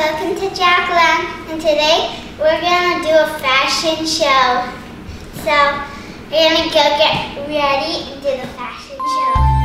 welcome to Jackow Land, And today we're gonna do a fashion show. So we're gonna go get ready and do the fashion show.